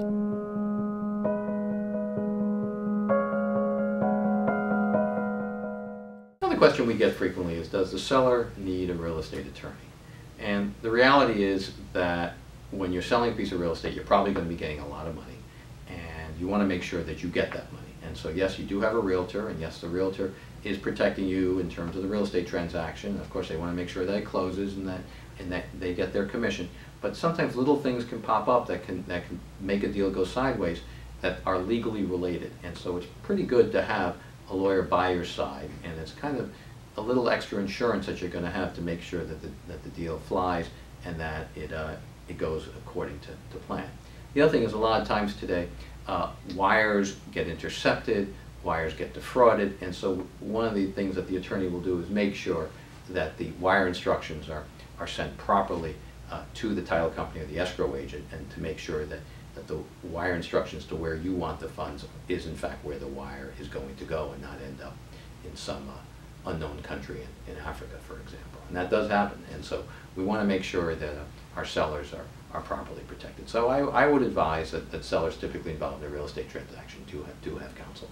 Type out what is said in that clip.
Another question we get frequently is, does the seller need a real estate attorney? And the reality is that when you're selling a piece of real estate, you're probably going to be getting a lot of money, and you want to make sure that you get that money. And so yes, you do have a realtor, and yes, the realtor is protecting you in terms of the real estate transaction. Of course, they want to make sure that it closes and that, and that they get their commission. But sometimes little things can pop up that can, that can make a deal go sideways that are legally related. And so it's pretty good to have a lawyer by your side, and it's kind of a little extra insurance that you're going to have to make sure that the, that the deal flies and that it, uh, it goes according to, to plan. The other thing is a lot of times today, uh, wires get intercepted, wires get defrauded, and so one of the things that the attorney will do is make sure that the wire instructions are, are sent properly uh, to the title company or the escrow agent and to make sure that that the wire instructions to where you want the funds is in fact where the wire is going to go and not end up in some uh, unknown country in, in Africa, for example. And that does happen. And so we want to make sure that uh, our sellers are, are properly protected. So I, I would advise that, that sellers typically involved in a real estate transaction do have, do have counsel.